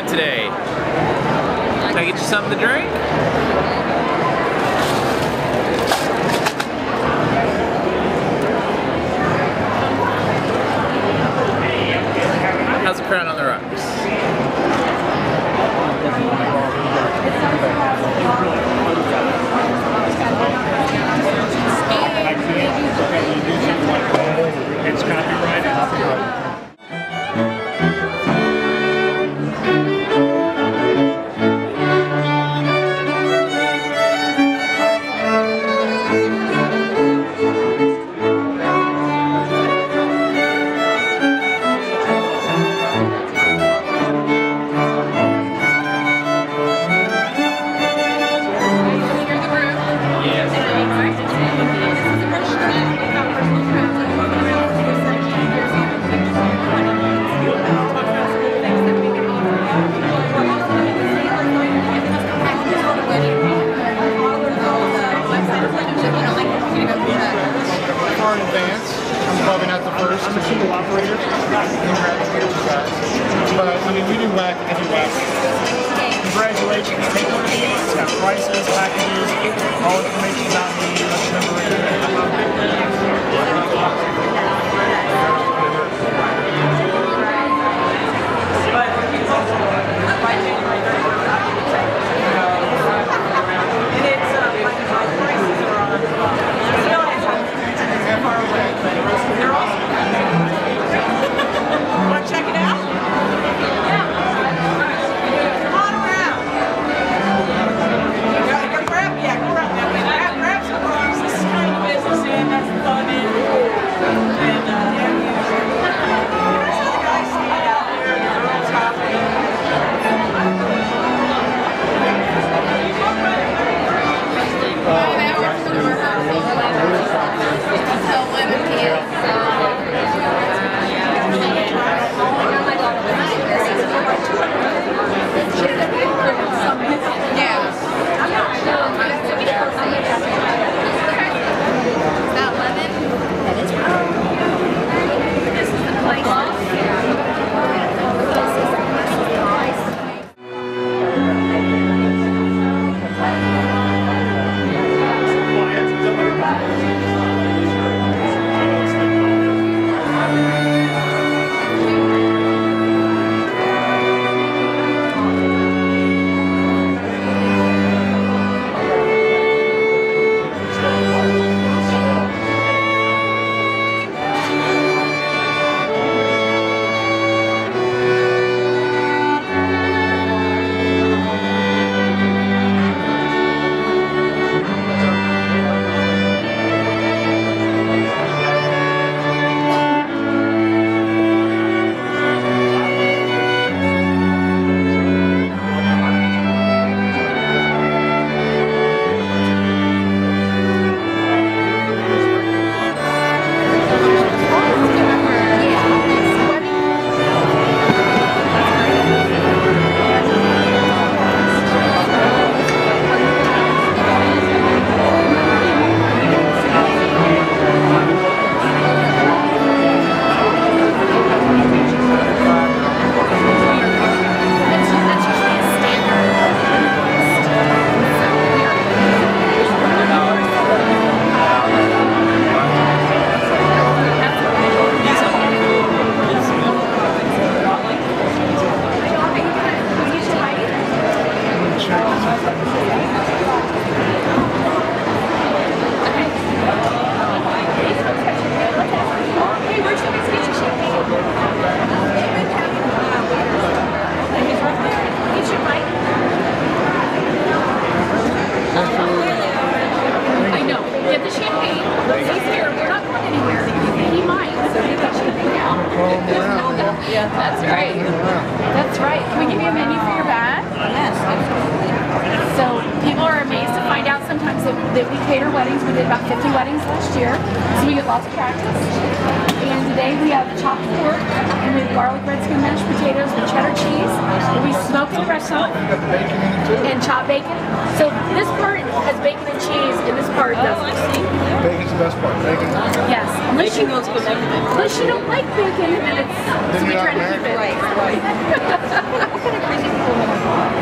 doing today? Can I get you something to drink? How's the crown on the rocks? It's I'm probably not the first to single operator. Congratulations, guys. But I mean, we do whack any whack. Congratulations. Take a look these. It's got prices, packages, all information about me. Yeah, that's right. That's right. Can we give you a menu for your bag? Yes, absolutely. So people are amazed to find out sometimes that, that we cater weddings. We did about 50 weddings last year, so we get lots of practice. And today we have chopped pork and we have garlic bread skin mashed potatoes with cheddar cheese. And we smoked the breast up and chopped bacon. So this part has bacon and cheese, and this part doesn't. Bacon's the best part. Bacon. Yes, unless you unless you don't like bacon, then it's so we you're try not to keep it. Right, right. what kind of crazy